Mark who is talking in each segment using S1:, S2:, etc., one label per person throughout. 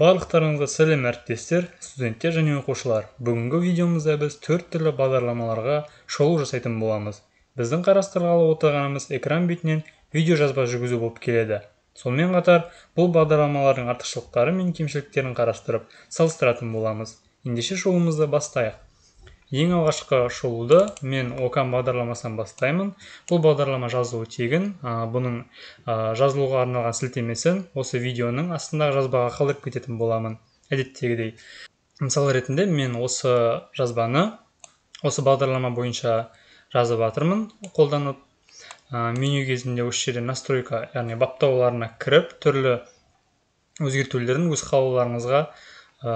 S1: барлықтарыңызға сәлем әріптестер студенттер және оқушылар. Бүгінгі видеомызда біз төрт түрлі бағдарламаларға шолу жасайтын боламыз. Біздің қарастырғалы отырғанымыз экран бетінен видеожазба жүргізу болып келеді. Сонымен қатар бұл бағдарламалардың артықшылықтары мен кемшіліктерін қарастырып салыстыратын боламыз. Ендеше шолуымызды бастайық. Ең алғашқы шолуды мен окам бағдарламасынан бастаймын. Бұл бағдарлама жазылуы тегін. Бұның жазылуға арналған сілтемесін осы видеоның астындағы жазбаға қалдырып кететін боламын. Әдеттегідей. Мысал ретінде мен осы жазбаны осы бағдарлама бойынша жазып жатырмын қолданып. Меню кезінде осы жерде настройка яғни баптауларына кіріп түрлі өзгертулерін өз қалауларыңызға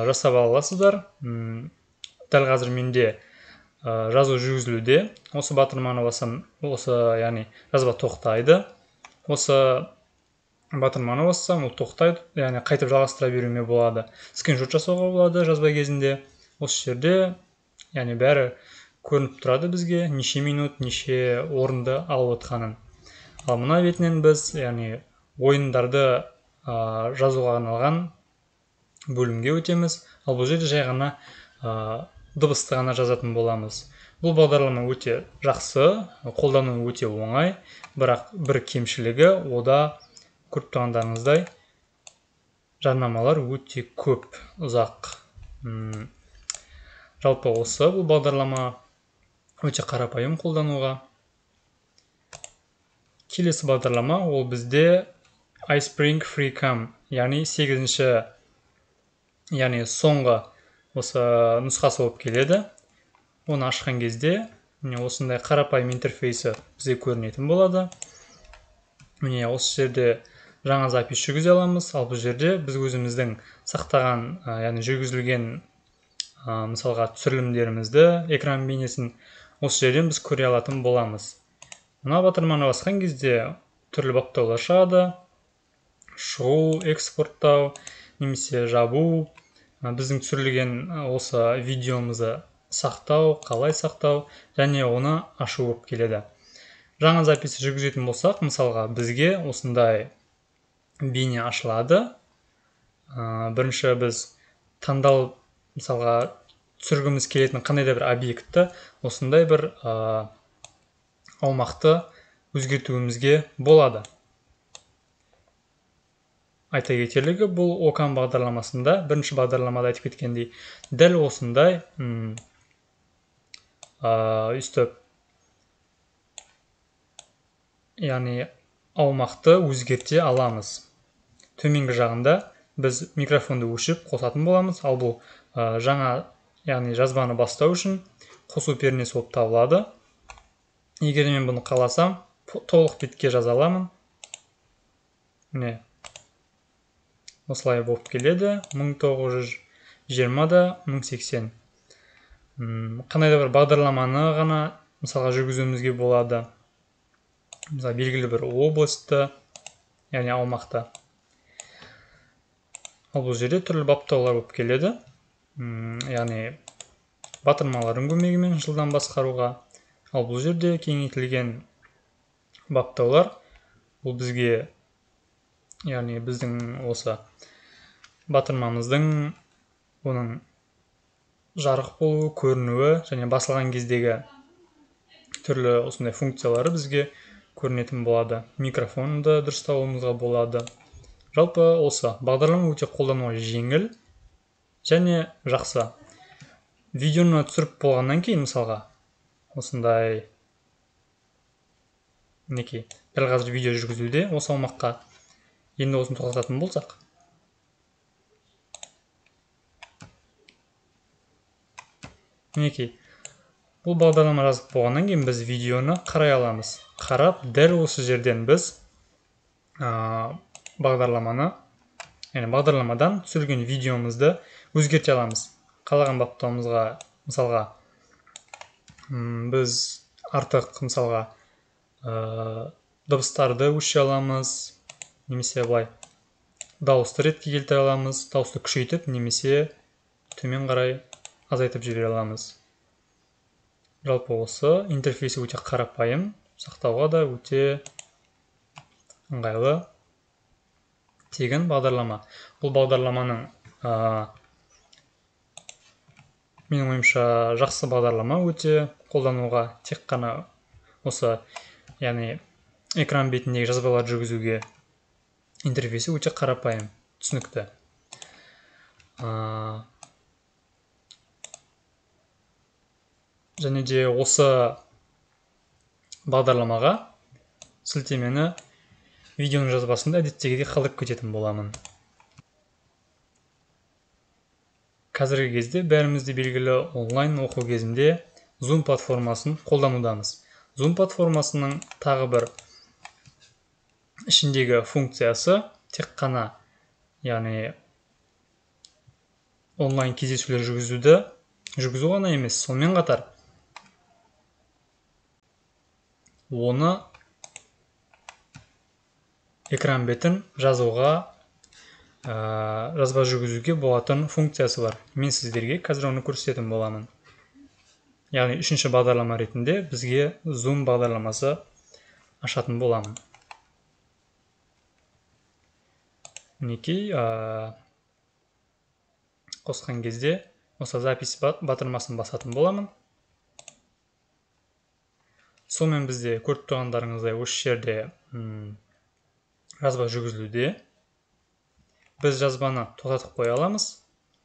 S1: жасап ала аласыздар. Дәл қазір менде жазу жүргізілуде осы батырманы бассам осы яғни жазба тоқтайды осы батырманы бассам ол тоқтайды яғни қайтып жалғастыра беруіме болады скриншот жасауға болады жазба кезінде осы жерде яғни бәрі көрініп тұрады бізге неше минут неше орынды алып отқанын ал мына бетінен біз яғни ойындарды ә, жазуға арналған бөлімге өтеміз ал бұл жерде жай ғана дыбысты ғана жазатын боламыз. Бұл бағдарлама өте жақсы қолдану өте оңай бірақ бір кемшілігі ода көріп тұрғандарыңыздай жарнамалар өте көп ұзақ. М. Жалпы осы бұл бағдарлама өте қарапайым қолдануға. Келесі бағдарлама ол бізде iSpring FreeCam яғни сегізінші яғни соңғы осы нұсқасы болып келеді. Оны ашқан кезде міне осындай қарапайым интерфейсі бізге көрінетін болады. Міне осы жерде жаңа запись жүргізе аламыз. Ал бұл жерде біз өзіміздің сақтаған яғни жүргізілген мысалға түсірілімдерімізді экран бейнесін осы жерден біз көре алатын боламыз. Мына батырманы басқан кезде түрлі баптаулар шығады. Шығу экспорттау немесе жабу біздің түсірілген осы видеомызды сақтау қалай сақтау және оны ашу болып келеді. Жаңа запись жүргізетін болсақ мысалға бізге осындай бейне ашылады. Бірінші біз таңдалып мысалға түсіргіміз келетін қандай да бір объектті осындай бір аумақты өзгертуімізге болады. Айта кетерлігі бұл окам бағдарламасында бірінші бағдарламада айтып кеткендей дәл осындай өйстіп яғни аумақты өзгерте аламыз. Төменгі жағында біз микрофонды өшіріп қосатын боламыз ал бұл жаңа яғни жазбаны бастау үшін қосу пернесі болып табылады. Егер мен бұны қаласам толық бетке жаза аламын. Міне осылай болып келеді 1920 да 1080 қандай да бір бағдарламаны ғана мысалға жүргізуімізге болады. Мысалы белгілі бір областы яғни аумақты. Ал бұл жерде түрлі баптаулар болып келеді. Яғни батырмалардың көмегімен жылдам басқаруға. Ал бұл жерде кеңейтілген баптаулар бұл бізге яғни біздің осы батырмамыздың оның жарық болуы көрінуі және басылған кездегі түрлі осындай функциялары бізге көрінетін болады. Микрофонды дұрыстауымызға болады. Жалпы осы бағдарлама өте қолдануға жеңіл және жақсы. Видеоны түсіріп болғаннан кейін мысалға осындай мінекей дәл қазір видео жүргізуде осы аумаққа енді осыны тоқтататын болсақ. Мінекей бұл бағдарлама жазып болғаннан кейін біз видеоны қарай аламыз. Қарап дәл осы жерден біз ә, бағдарламаны яғни бағдарламадан түсірген видеомызды өзгерте аламыз. Қалаған баптауымызға мысалға біз артық мысалға ә, дыбыстарды өшіре аламыз. Немесе былай дауысты ретке келтіре аламыз дауысты күшейтіп немесе төмен қарай азайтып жібере аламыз. Жалпы осы интерфейсі өте қарапайым сақтауға да өте ыңғайлы тегін бағдарлама. Бұл бағдарламаның менің ойымша жақсы бағдарлама өте қолдануға тек қана осы яғни экран бетіндегі жазбалар жүргізуге интерфейсі өте қарапайым түсінікті. Және де осы бағдарламаға сілтемені видеоның жазбасында әдеттегідей қалдырып кететін боламын. Қазіргі кезде бәрімізде белгілі онлайн оқу кезінде Zoom платформасын қолданудамыз. Zoom платформасының тағы бір ішіндегі функциясы тек қана яғни онлайн кездесулер жүргізуді жүргізу ғана емес сонымен қатар оны экран бетін жазуға ә, жазба жүргізуге болатын функциясы бар. Мен сіздерге қазір оны көрсететін боламын. Яғни үшінші бағдарлама ретінде бізге Zoom бағдарламасы ашатын боламын. Мінекей қосқан кезде осы запись батырмасын басатын боламын. Сонымен бізде көріп тұрғандарыңыздай осы жерде жазба жүргізілуде. Біз жазбаны тоқтатып қоя аламыз.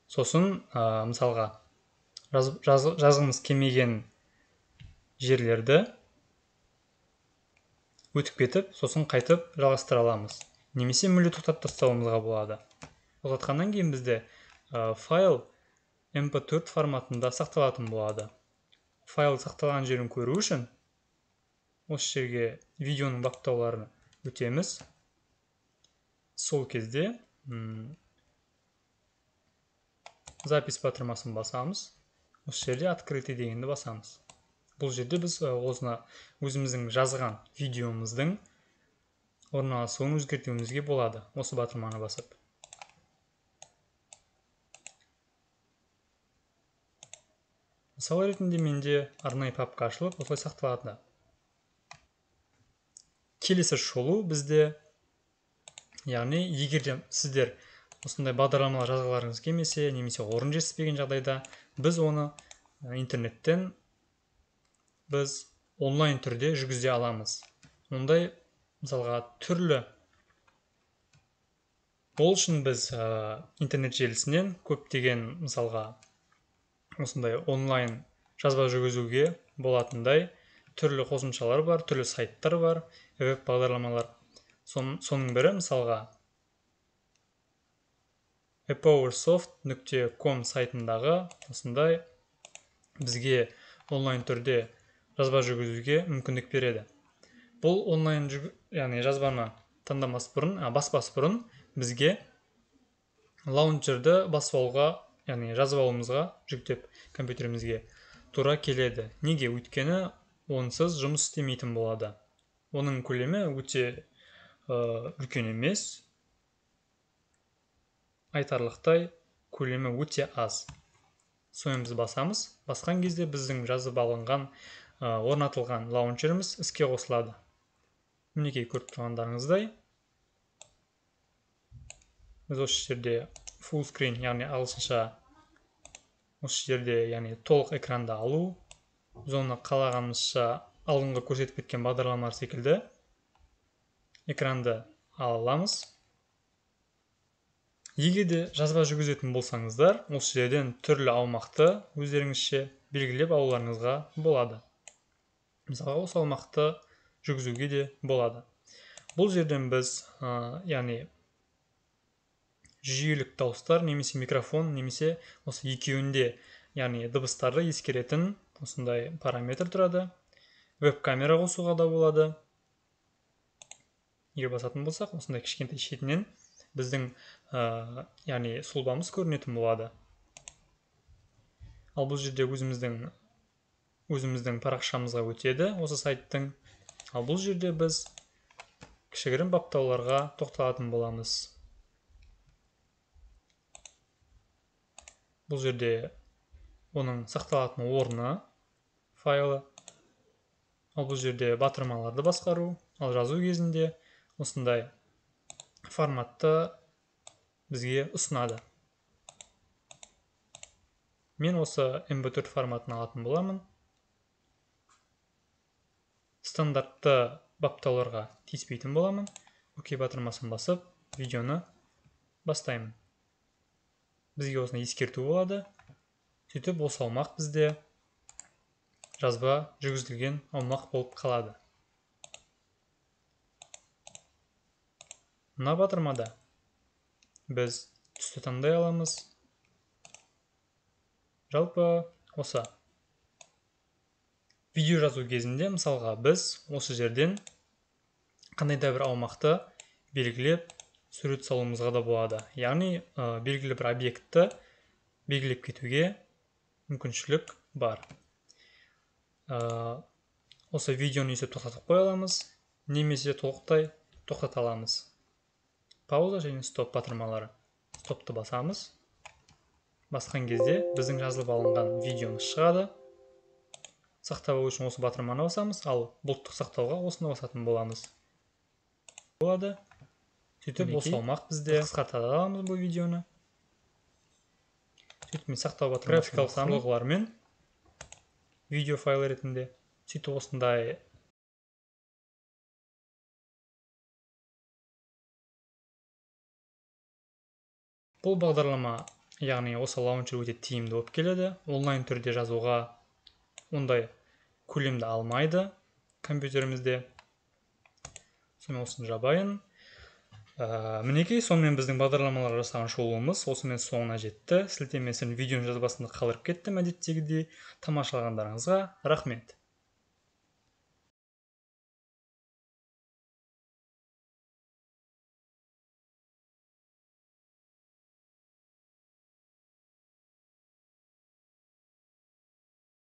S1: Сосын ә, мысалға жаз, жаз, жазғымыз келмеген жерлерді өтіп кетіп сосын қайтып жалғастыра аламыз. Немесе мүлде тоқтатып тастауымызға болады. Тоқтатқаннан кейін бізде файл mp4 форматында сақталатын болады. Файл сақталған жерін көру үшін осы жерге видеоның баптауларын өтеміз. Сол кезде запись батырмасын басамыз. Осы жерде открытый дегенді басамыз. Бұл жерде біз осыны өзіміздің жазған видеомыздың орналасуын өзгертуімізге болады осы батырманы басып мысал ретінде менде арнайы папка ашылып осылай сақталады келесі шолу бізде яғни егер де сіздер осындай бағдарламалар жазғыларыңыз келмесе немесе орын жетіспеген жағдайда біз оны интернеттен біз онлайн түрде жүргізе аламыз ондай мысалға түрлі. Ол үшін біз ә, интернет желісінен көптеген мысалға осындай онлайн жазба жүргізуге болатындай түрлі қосымшалар бар түрлі сайттар бар веб бағдарламалар. Сон, соның бірі мысалға epowersoft.com сайтындағы осындай бізге онлайн түрде жазба жүргізуге мүмкіндік береді. Бұл онлайн яғни жазбаны таңдамас бұрын ә, баспас бұрын бізге лаунчерді басып алуға яғни жазып алуымызға жүктеп компьютерімізге тура келеді. Неге? Өйткені онсыз жұмыс істемейтін болады. Оның көлемі өте үлкен емес. Айтарлықтай көлемі өте аз. Сонымен біз басамыз. Басқан кезде біздің жазып алынған ә, орнатылған лаунчеріміз іске қосылады. Мінекей көріп тұрғандарыңыздай біз осы жерде full screen яғни ағылшынша осы жерде яғни толық экранды алу біз оны қалағанымызша алдыңғы көрсетіп кеткен бағдарламалар секілді экранды ала аламыз егер де жазба жүргізетін болсаңыздар осы жерден түрлі аумақты өздеріңізше белгілеп алуларыңызға болады мысалға осы аумақты жүргізуге де болады. Бұл жерден біз яғни жүйелік дауыстар немесе микрофон немесе осы екеуінде яғни дыбыстарды ескеретін осындай параметр тұрады. Веб-камера қосуға да болады. Егер басатын болсақ осындай кішкентай шетінен біздің яғни сұлбамыз көрінетін болады. Ал бұл жерде өзіміздің өзіміздің парақшамызға өтеді осы сайттың. Ал бұл жерде біз кішігірім баптауларға тоқталатын боламыз. Бұл жерде оның сақталатын орны файлы. Ал бұл жерде батырмаларды басқару ал жазу кезінде осындай форматты бізге ұсынады. Мен осы mp4 форматын алатын боламын. Стандартты баптауларға тиіспейтін боламын. Ок батырмасын басып видеоны бастаймын. Бізге осыны ескерту болады. Сөйтіп осы аумақ бізде жазба жүргізілген аумақ болып қалады. Мына батырмада біз түсті таңдай аламыз. Жалпы осы видео жазу кезінде мысалға біз осы жерден қандай да бір аумақты белгілеп сурет салуымызға да болады. Яғни ә, белгілі бір объектті белгілеп кетуге мүмкіншілік бар. Ә, осы видеоны өйстіп тоқтатып қоя аламыз. Немесе толықтай тоқтата аламыз. Пауза және стоп батырмалары. Стопты басамыз. Басқан кезде біздің жазылып алынған видеомыз шығады. Сақтап алу үшін осы батырманы басамыз ал бұлттық сақтауға осыны басатын боламыз. Болады. Сөйтіп осы аумақ бізде. Қысқарта аламыз бұл видеоны. Сөйтіп мен сақтау батырмасын графикалық құрылғылармен видео файл ретінде. Сөйтіп осындай. Бұл бағдарлама яғни осы лаунчер өте тиімді болып келеді. Онлайн түрде жазуға ондай көлемді алмайды компьютерімізде. Сонымен осыны жабайын. Ә, мінекей сонымен біздің бағдарламалар жасаған шолуымыз осымен соңына жетті. Сілтемесін видеоның жазбасында қалдырып кеттім әдеттегідей. Тамашалағандарыңызға рахмет.